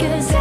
'Cause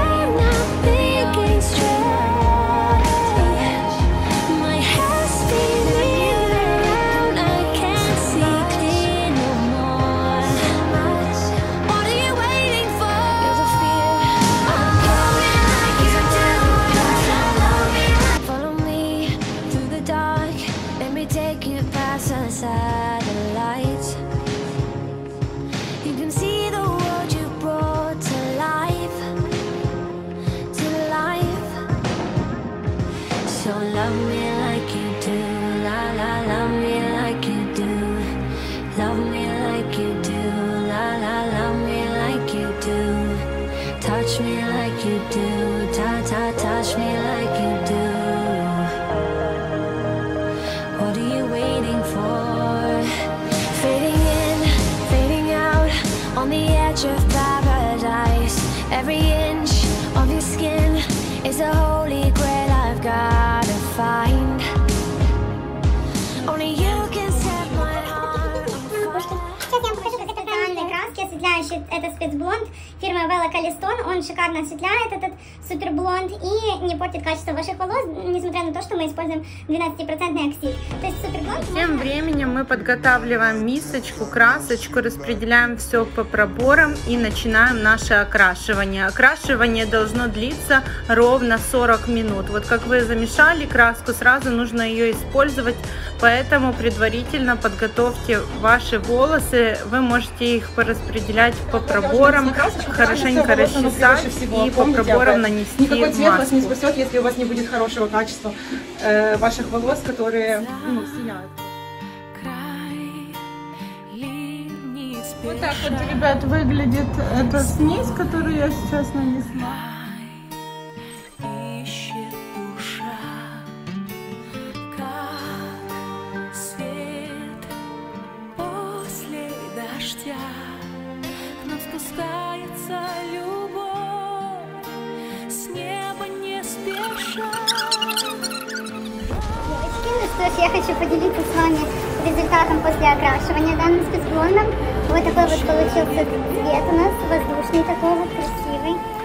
touch me like you do, ta ta, touch me like you do. What are you waiting for? Fading in, fading out, on the edge of осветляющие этот спецблонд фирмы Vela Caliston. Он шикарно осветляет этот суперблонд и не портит качество ваших волос, несмотря на то, что мы используем 12% оксид. То есть суперблонд... Тем временем мы подготавливаем мисочку, красочку, распределяем все по проборам и начинаем наше окрашивание. Окрашивание должно длиться ровно 40 минут. Вот как вы замешали краску, сразу нужно ее использовать, поэтому предварительно подготовьте ваши волосы. Вы можете их пораспределять по проборам, хорошенько расчесать и по проборам нанести Никакой цвет вас не спасет, если у вас не будет хорошего качества э, ваших волос, которые ну, сияют. Вот так вот, ребят, выглядит эта смесь, которую я сейчас нанесла. Спускается любовь с неба не спеша. Я хочу поделиться с вами результатом после окрашивания данным спецблондом. Вот такой вот получился цвет у нас, воздушный такой вот, красивый.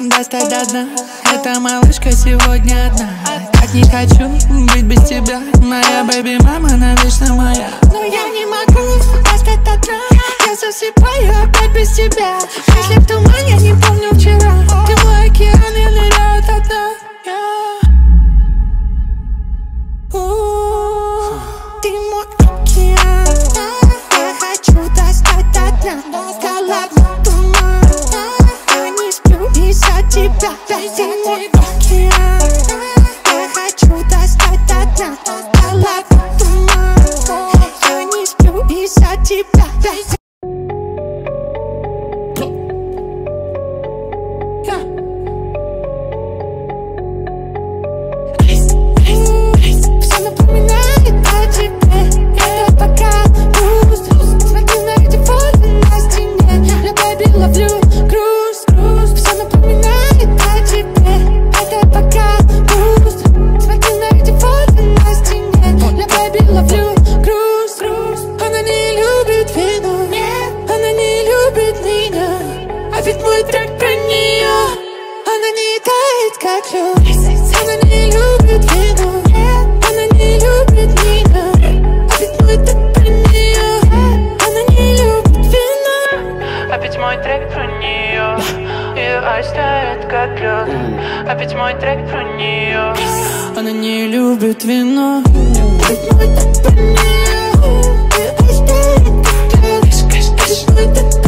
Достать до дна. Эта малышка сегодня одна. Так не хочу быть без тебя. Моя бэби мама навечно моя. Но я не могу достать до дна. Я засыпаю опять без тебя. Если в туман, ведь мой трек про нее Она не тает как лед Она не любит вино. Она не любит меня А ведь мой трек про нее Она не любит вино. Опять мой трек про нее Ее тает как лед Опять мой трек про нее Она не любит вино. А ведь мой трек про нее Ее тает как лед А ведь мой трек